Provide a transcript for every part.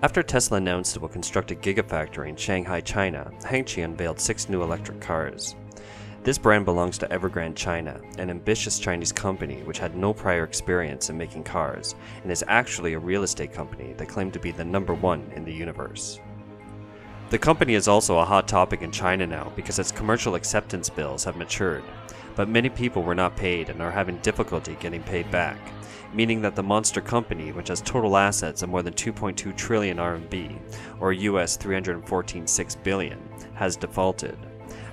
After Tesla announced it will construct a gigafactory in Shanghai, China, Hengchi unveiled six new electric cars. This brand belongs to Evergrande China, an ambitious Chinese company which had no prior experience in making cars, and is actually a real estate company that claimed to be the number one in the universe. The company is also a hot topic in China now because its commercial acceptance bills have matured, but many people were not paid and are having difficulty getting paid back meaning that the monster company, which has total assets of more than 2.2 trillion RMB, or US 314.6 billion, has defaulted.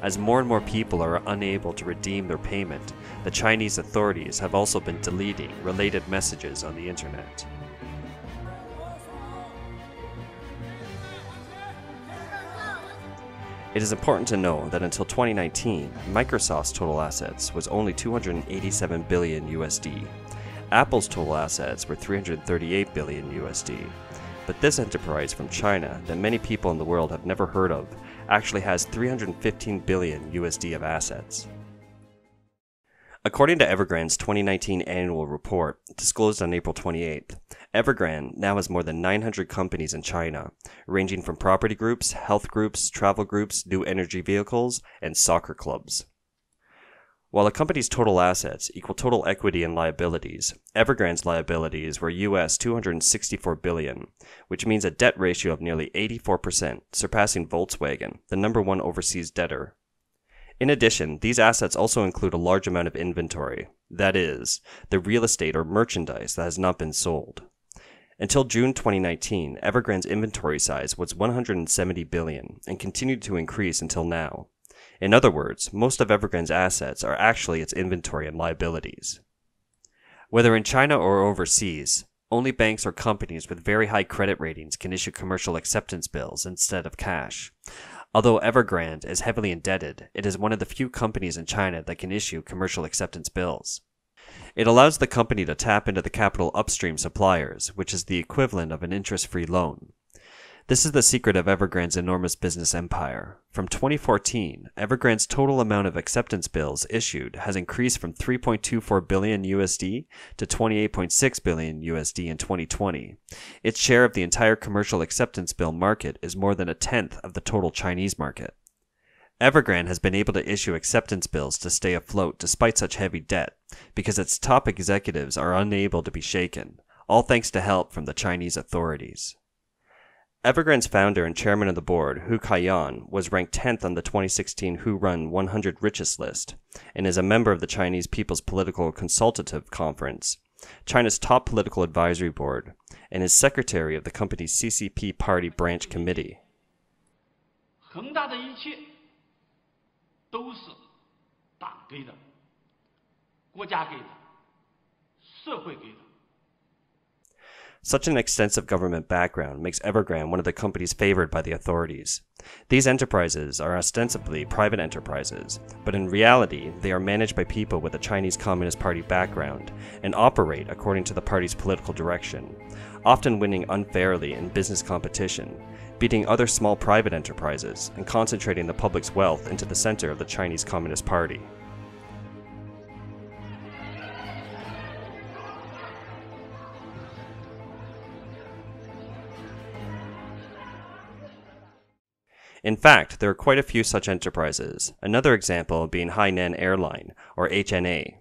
As more and more people are unable to redeem their payment, the Chinese authorities have also been deleting related messages on the internet. It is important to know that until 2019, Microsoft's total assets was only 287 billion USD, Apple's total assets were 338 billion USD. But this enterprise from China that many people in the world have never heard of actually has 315 billion USD of assets. According to Evergrande's 2019 annual report, disclosed on April 28th, Evergrande now has more than 900 companies in China, ranging from property groups, health groups, travel groups, new energy vehicles, and soccer clubs. While a company's total assets equal total equity and liabilities, Evergrande's liabilities were US 264 billion, which means a debt ratio of nearly 84%, surpassing Volkswagen, the number one overseas debtor. In addition, these assets also include a large amount of inventory, that is, the real estate or merchandise that has not been sold. Until June 2019, Evergrande's inventory size was 170 billion and continued to increase until now. In other words, most of Evergrande's assets are actually its inventory and liabilities. Whether in China or overseas, only banks or companies with very high credit ratings can issue commercial acceptance bills instead of cash. Although Evergrande is heavily indebted, it is one of the few companies in China that can issue commercial acceptance bills. It allows the company to tap into the capital upstream suppliers, which is the equivalent of an interest free loan. This is the secret of Evergrande's enormous business empire. From 2014, Evergrande's total amount of acceptance bills issued has increased from 3.24 billion USD to 28.6 billion USD in 2020. Its share of the entire commercial acceptance bill market is more than a tenth of the total Chinese market. Evergrande has been able to issue acceptance bills to stay afloat despite such heavy debt because its top executives are unable to be shaken, all thanks to help from the Chinese authorities. Evergrande's founder and chairman of the board, Hui Ka Yan, was ranked 10th on the 2016 Hurun 100 Richest list and is a member of the Chinese People's Political Consultative Conference, China's top political advisory board, and is secretary of the company's CCP Party Branch Committee. 恒大的一切都是党给的，国家给的，社会给的。Such an extensive government background makes Evergrande one of the companies favored by the authorities. These enterprises are ostensibly private enterprises, but in reality, they are managed by people with a Chinese Communist Party background and operate according to the party's political direction, often winning unfairly in business competition, beating other small private enterprises, and concentrating the public's wealth into the center of the Chinese Communist Party. In fact, there are quite a few such enterprises, another example being Hainan Airline, or HNA.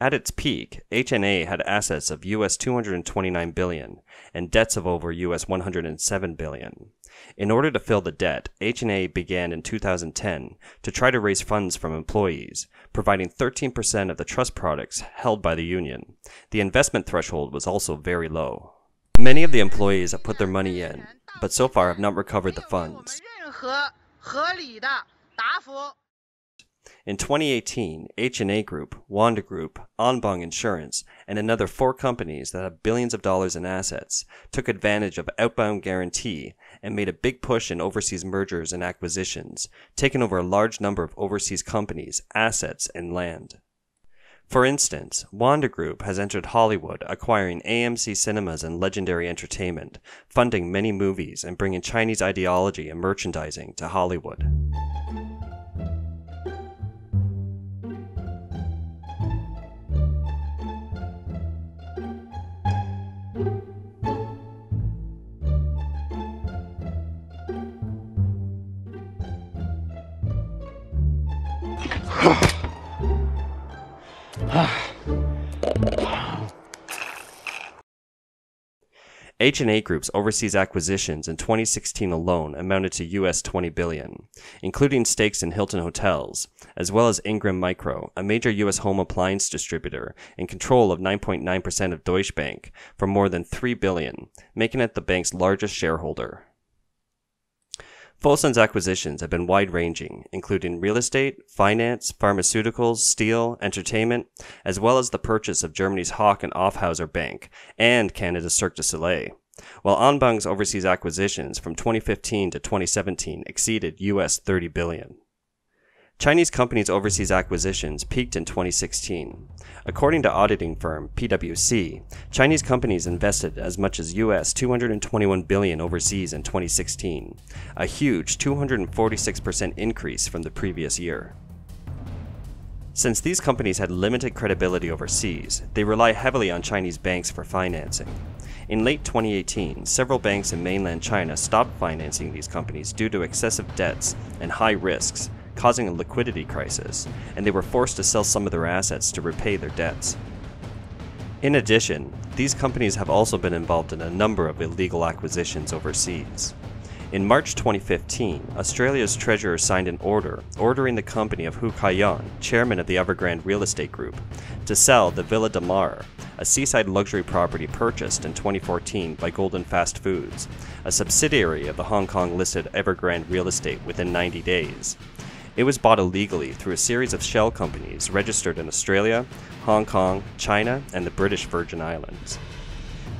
At its peak, HNA had assets of US 229 billion and debts of over US 107 billion. In order to fill the debt, HNA began in 2010 to try to raise funds from employees, providing 13% of the trust products held by the union. The investment threshold was also very low. Many of the employees have put their money in, but so far have not recovered the funds. In 2018, HNA Group, Wanda Group, Anbang Insurance, and another four companies that have billions of dollars in assets took advantage of outbound guarantee and made a big push in overseas mergers and acquisitions, taking over a large number of overseas companies, assets, and land. For instance, Wanda Group has entered Hollywood, acquiring AMC Cinemas and Legendary Entertainment, funding many movies and bringing Chinese ideology and merchandising to Hollywood. HNA Group's overseas acquisitions in 2016 alone amounted to US 20 billion, including stakes in Hilton Hotels, as well as Ingram Micro, a major US home appliance distributor in control of 9.9% of Deutsche Bank for more than 3 billion, making it the bank's largest shareholder. Fosun's acquisitions have been wide ranging, including real estate, finance, pharmaceuticals, steel, entertainment, as well as the purchase of Germany's Hauck and Aufhäuser Bank and Canada's Cirque du Soleil. While Anbang's overseas acquisitions from 2015 to 2017 exceeded US 30 billion. Chinese companies' overseas acquisitions peaked in 2016. According to auditing firm PwC, Chinese companies invested as much as US 221 billion overseas in 2016, a huge 246% increase from the previous year. Since these companies had limited credibility overseas, they rely heavily on Chinese banks for financing. In late 2018, several banks in mainland China stopped financing these companies due to excessive debts and high risks, causing a liquidity crisis, and they were forced to sell some of their assets to repay their debts. In addition, these companies have also been involved in a number of illegal acquisitions overseas. In March 2015, Australia's Treasurer signed an order ordering the company of Hui Ka Yan, chairman of the Evergrande Real Estate Group, to sell the Villa de Mar, a seaside luxury property purchased in 2014 by Golden Fast Foods, a subsidiary of the Hong Kong listed Evergrande Real Estate within 90 days. It was bought illegally through a series of shell companies registered in Australia, Hong Kong, China, and the British Virgin Islands.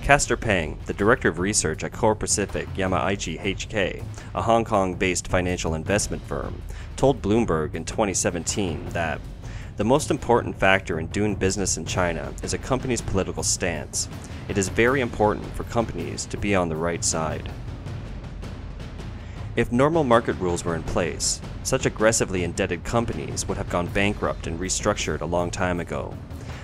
Castor Pang, the director of research at Core Pacific Yamaichi HK, a Hong Kong based financial investment firm, told Bloomberg in 2017 that the most important factor in doing business in China is a company's political stance. It is very important for companies to be on the right side. If normal market rules were in place, such aggressively indebted companies would have gone bankrupt and restructured a long time ago.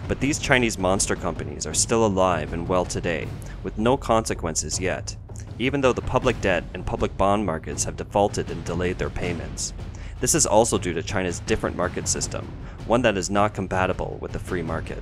But these Chinese monster companies are still alive and well today, with no consequences yet, even though the public debt and public bond markets have defaulted and delayed their payments. This is also due to China's different market system, one that is not compatible with the free market.